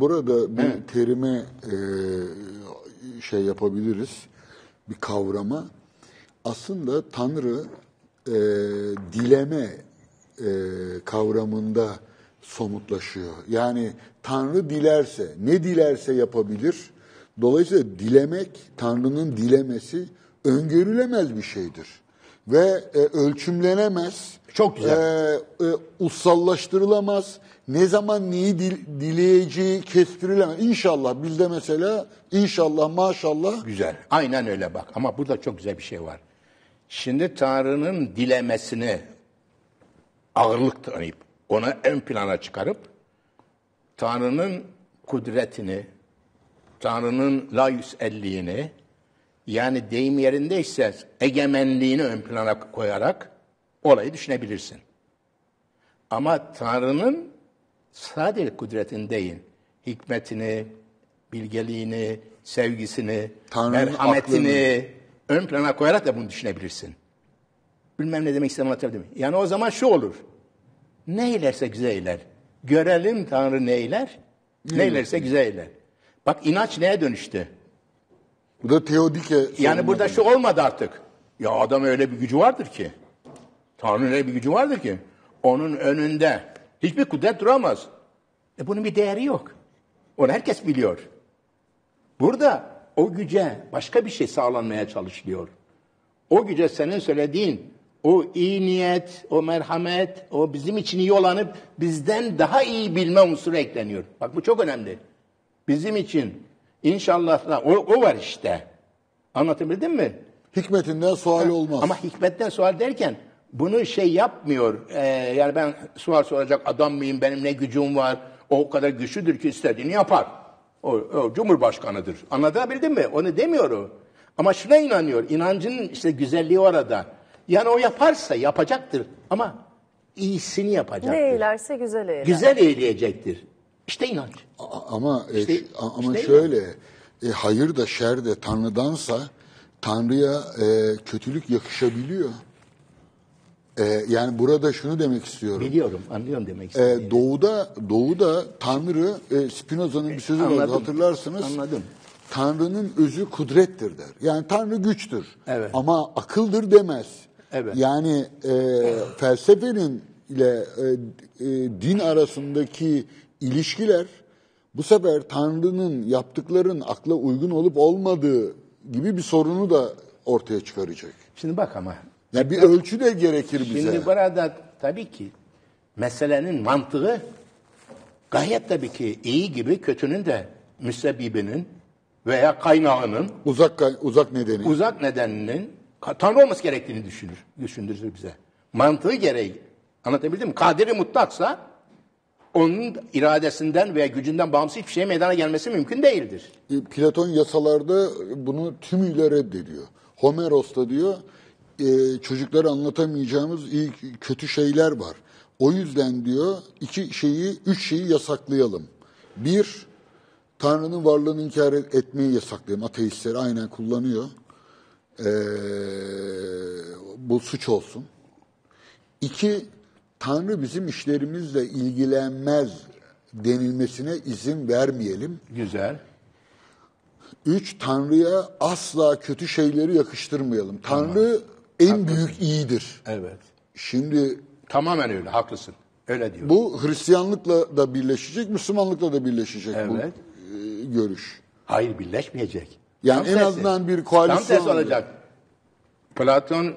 Burada bir terime e, şey yapabiliriz, bir kavrama. Aslında Tanrı e, dileme e, kavramında somutlaşıyor. Yani Tanrı dilerse, ne dilerse yapabilir. Dolayısıyla dilemek, Tanrı'nın dilemesi öngörülemez bir şeydir. Ve e, ölçümlenemez. Çok güzel. E, e, ussallaştırılamaz. Ne zaman neyi dil- dileyeceği kestirilemez. İnşallah bizde mesela inşallah maşallah Güzel. Aynen öyle bak. Ama burada çok güzel bir şey var. Şimdi Tanrı'nın dilemesini ağırlık tanıyıp onu ön plana çıkarıp Tanrı'nın kudretini, Tanrı'nın layüs elliğini yani deyim yerindeyse egemenliğini ön plana koyarak olayı düşünebilirsin. Ama Tanrı'nın sadece kudretini değil, hikmetini, bilgeliğini, sevgisini, Tanrı'nın merhametini ön plana koyarak da bunu düşünebilirsin. Bilmem ne demek istediğimi anlatabildim mi? Yani o zaman şu olur. Ne eylerse güzel eyler. Görelim Tanrı ne eyler? Ne eylerse güzel eyler. Bak inanç neye dönüştü? Bu da teodike Yani burada şu olmadı artık. Ya adam öyle bir gücü vardır ki. Tanrı'nın öyle bir gücü vardır ki. Onun önünde hiçbir kudret duramaz. E bunun bir değeri yok. Onu herkes biliyor. Burada o güce başka bir şey sağlanmaya çalışılıyor. O güce senin söylediğin o iyi niyet, o merhamet, o bizim için iyi olanı bizden daha iyi bilme unsuru ekleniyor. Bak bu çok önemli. Bizim için inşallah da o, o var işte. Anlatabildim mi? Hikmetinden sual olmaz. Ama hikmetten sual derken bunu şey yapmıyor. Ee, yani ben sual soracak adam mıyım, benim ne gücüm var, o o kadar güçlüdür ki istediğini yapar. O, o cumhurbaşkanıdır. Anlatabildim mi? Onu demiyor o. Ama şuna inanıyor. İnancının işte güzelliği orada. Yani o yaparsa yapacaktır ama iyisini yapacaktır. Ne eylerse güzel eyler. Güzel eyleyecektir. İşte inanç. A- Ama e, İşte- a- ama işte şöyle e, hayır da şer de Tanrı'dansa Tanrı'ya e, kötülük yakışabiliyor. E, yani burada şunu demek istiyorum. Biliyorum, anlıyorum demek istediğini. E, doğuda doğuda Tanrı e, Spinoza'nın bir sözü var Anladım. hatırlarsınız. Anladım. Tanrı'nın özü kudrettir der. Yani Tanrı güçtür. Evet. Ama akıldır demez. Evet. Yani e, felsefenin ile e, e, din arasındaki ilişkiler bu sefer Tanrı'nın yaptıkların akla uygun olup olmadığı gibi bir sorunu da ortaya çıkaracak. Şimdi bak ama Yani bir ölçü de gerekir bize. Şimdi burada tabii ki meselenin mantığı gayet tabii ki iyi gibi kötünün de müsebbibinin veya kaynağının uzak uzak nedeni. uzak nedeninin Tanrı olması gerektiğini düşünür, düşündürür bize. Mantığı gereği. Anlatabildim mi? Kadiri mutlaksa onun iradesinden veya gücünden bağımsız hiçbir şey meydana gelmesi mümkün değildir. E, Platon yasalarda bunu tümüyle reddediyor. Homeros da diyor e, çocuklara anlatamayacağımız iyi kötü şeyler var. O yüzden diyor iki şeyi, üç şeyi yasaklayalım. Bir, Tanrı'nın varlığını inkar et- etmeyi yasaklayalım. Ateistler aynen kullanıyor. E, bu suç olsun. İki, Tanrı bizim işlerimizle ilgilenmez denilmesine izin vermeyelim. Güzel. Üç, Tanrı'ya asla kötü şeyleri yakıştırmayalım. Tanrı en büyük iyidir. Evet. Şimdi Tamamen öyle, haklısın. Öyle diyor. bu Hristiyanlıkla da birleşecek, Müslümanlıkla da birleşecek bu Evet. e, görüş. Hayır birleşmeyecek. Yani Tam en tersi. azından bir koalisyon Tam tersi olacak. Platon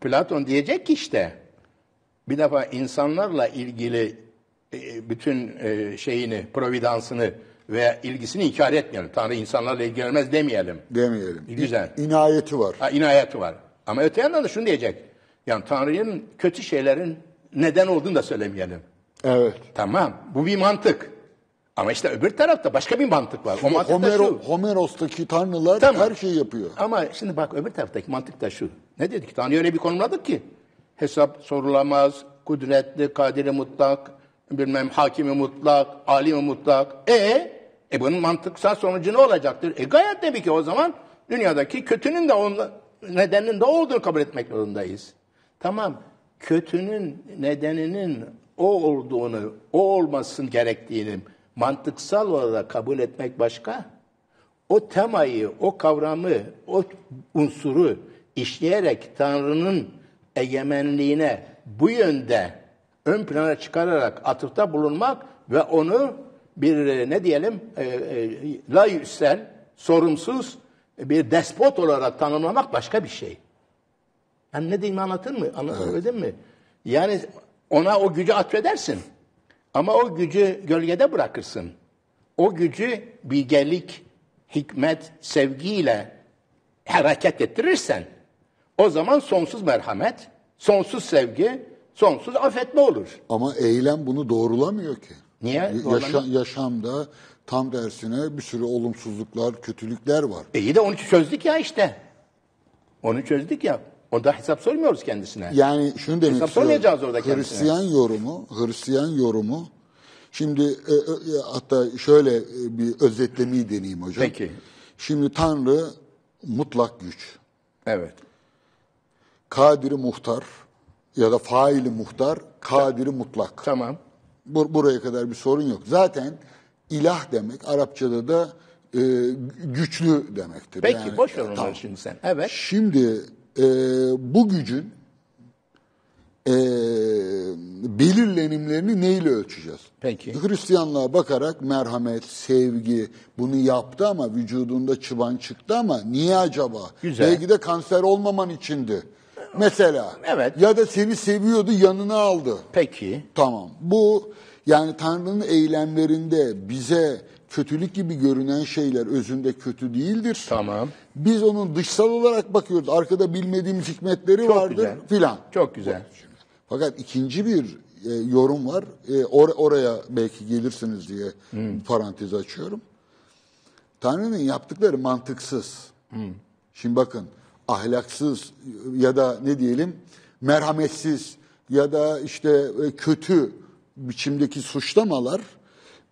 Platon diyecek ki işte bir defa insanlarla ilgili e, bütün e, şeyini, providansını ve ilgisini inkar etmeyelim. Tanrı insanlarla ilgilenmez demeyelim. Demeyelim. Güzel. İnayeti var. Ha, inayeti var. Ama öte yandan da şunu diyecek. Yani Tanrı'nın kötü şeylerin neden olduğunu da söylemeyelim. Evet. Tamam. Bu bir mantık. Ama işte öbür tarafta başka bir mantık var. O mantık da Homero, şu. Homeros'taki tanrılar Tamam. her şeyi yapıyor. Ama şimdi bak öbür taraftaki mantık da şu. Ne dedik? Tanrı'yı öyle bir konumladık ki. Hesap sorulamaz, kudretli, kadiri mutlak, bilmem hakimi mutlak, alimi mutlak. E, e bunun mantıksal sonucu ne olacaktır? E gayet tabii ki o zaman dünyadaki kötünün de onda, nedeninin de olduğunu kabul etmek zorundayız. Tamam, kötünün nedeninin o olduğunu, o olmasın gerektiğini mantıksal olarak kabul etmek başka. O temayı, o kavramı, o unsuru işleyerek Tanrı'nın egemenliğine bu yönde ön plana çıkararak atıfta bulunmak ve onu bir e, ne diyelim e, e, layüsel, sorumsuz bir despot olarak tanımlamak başka bir şey. Ben ne diyeyim anlatır mı? Anlatabildim mi? Yani ona o gücü atfedersin. Ama o gücü gölgede bırakırsın. O gücü bilgelik, hikmet, sevgiyle hareket ettirirsen o zaman sonsuz merhamet, sonsuz sevgi, sonsuz affetme olur. Ama eylem bunu doğrulamıyor ki. Niye? Yaşa- yaşamda tam tersine bir sürü olumsuzluklar, kötülükler var. E iyi de onu çözdük ya işte. Onu çözdük ya. Onda hesap sormuyoruz kendisine. Yani şunu demek Hesap sormayacağız orada kendisine. Hristiyan yorumu, Hristiyan yorumu. Şimdi e, e, hatta şöyle e, bir özetlemeyi deneyeyim hocam. Peki. Şimdi Tanrı mutlak güç. Evet. Kadiri muhtar ya da faili muhtar, kadiri mutlak. Tamam. Bur- buraya kadar bir sorun yok. Zaten ilah demek Arapçada da e, güçlü demektir. Peki Yani- boş ver onları Tamam. şimdi sen. Evet. Şimdi e, bu gücün e, belirlenimlerini neyle ölçeceğiz? Peki. Hristiyanlığa bakarak merhamet, sevgi bunu yaptı ama vücudunda çıban çıktı ama niye acaba? Güzel. Belki de kanser olmaman içindi. Mesela. Evet. Ya da seni seviyordu yanına aldı. Peki. Tamam. Bu yani Tanrı'nın eylemlerinde bize kötülük gibi görünen şeyler özünde kötü değildir. Tamam. Biz onun dışsal olarak bakıyoruz. Arkada bilmediğimiz hikmetleri Çok vardır güzel. filan. Çok güzel. Fakat ikinci bir e, yorum var. E, or- oraya belki gelirsiniz diye parantez açıyorum. Tanrı'nın yaptıkları mantıksız. Şimdi bakın ahlaksız ya da ne diyelim merhametsiz ya da işte e, kötü biçimdeki suçlamalar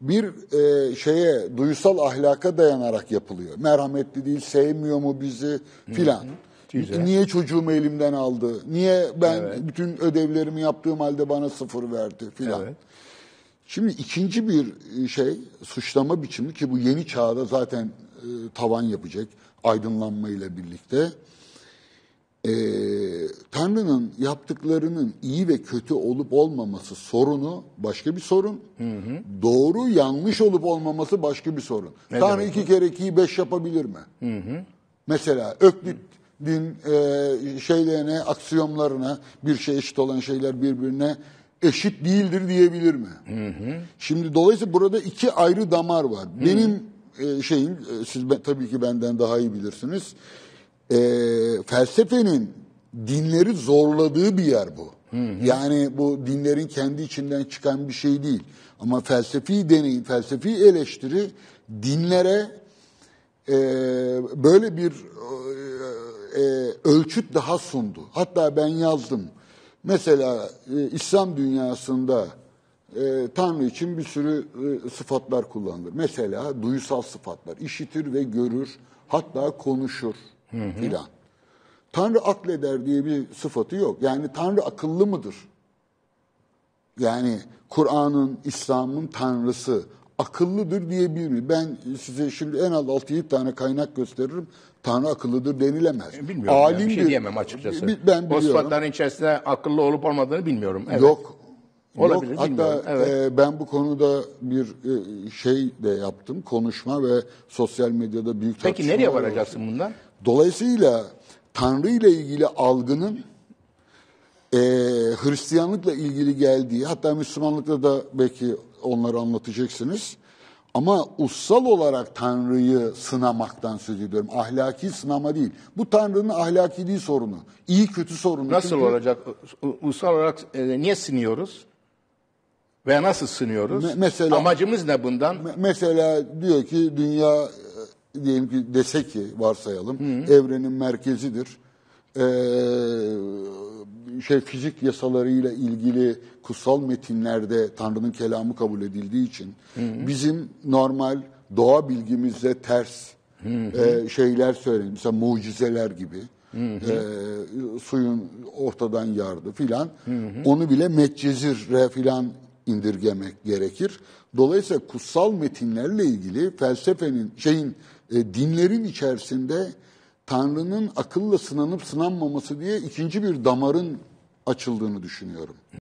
bir e, şeye duysal ahlaka dayanarak yapılıyor. Merhametli değil, sevmiyor mu bizi filan. Güzel. Niye çocuğumu elimden aldı? Niye ben bütün ödevlerimi yaptığım halde bana sıfır verdi filan. Evet. Şimdi ikinci bir şey suçlama biçimi ki bu yeni çağda zaten e, tavan yapacak aydınlanmayla birlikte. E, Tanrı'nın yaptıklarının iyi ve kötü olup olmaması sorunu başka bir sorun. Doğru yanlış olup olmaması başka bir sorun. Tanrı iki kere ikiyi beş yapabilir mi? Mesela Öklit'in e, şeylerine, aksiyomlarına bir şey eşit olan şeyler birbirine eşit değildir diyebilir mi? Şimdi dolayısıyla burada iki ayrı damar var. Benim e, şeyim, e, siz ben- tabii ki benden daha iyi bilirsiniz. E, felsefenin dinleri zorladığı bir yer bu. Yani bu dinlerin kendi içinden çıkan bir şey değil. Ama felsefi deneyim, felsefi eleştiri dinlere e, böyle bir e, e, ölçüt daha sundu. Hatta ben yazdım. Mesela e, İslam dünyasında e, Tanrı için bir sürü e, sıfatlar kullanılır. Mesela duysal sıfatlar. işitir ve görür, hatta konuşur filan. Tanrı akleder diye bir sıfatı yok. Yani Tanrı akıllı mıdır? Yani Kur'an'ın, İslam'ın tanrısı akıllıdır diyebilir mi? Ben size şimdi en az 6-7 tane kaynak gösteririm. Tanrı akıllıdır denilemez. E, Bilmiyorum. yani, bir Alimdir. şey diyemem açıkçası. Ben o biliyorum. sıfatların içerisinde akıllı olup olmadığını bilmiyorum. Evet. Yok. Olabilir, Yok. Hatta. Evet. e, ben bu konuda bir e, şey de yaptım. Konuşma ve sosyal medyada büyük Peki nereye varacaksın bundan? Dolayısıyla Tanrı ile ilgili algının e, Hristiyanlıkla ilgili geldiği, hatta Müslümanlıkta da belki onları anlatacaksınız. Ama ussal olarak Tanrı'yı sınamaktan söz ediyorum. Ahlaki sınama değil. Bu Tanrı'nın ahlakiliği sorunu. İyi kötü sorunu. Nasıl Çünkü olacak? U- Ulusal olarak e, niye sınıyoruz? Veya nasıl sınıyoruz? Me- mesela- Amacımız ne bundan? Me- Mesela diyor ki dünya diyelim ki dese ki varsayalım evrenin merkezidir. Ee, şey fizik yasalarıyla ilgili kutsal metinlerde Tanrı'nın kelamı kabul edildiği için bizim normal doğa bilgimizle ters e, şeyler söylenir. Mesela mucizeler gibi. E, suyun ortadan yardı filan. Onu bile Medcezir'e filan indirgemek gerekir. Dolayısıyla kutsal metinlerle ilgili felsefenin şeyin e, dinlerin içerisinde Tanrı'nın akılla sınanıp sınanmaması diye ikinci bir damarın açıldığını düşünüyorum.